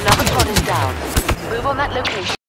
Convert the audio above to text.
Another pod is down. Move on that location.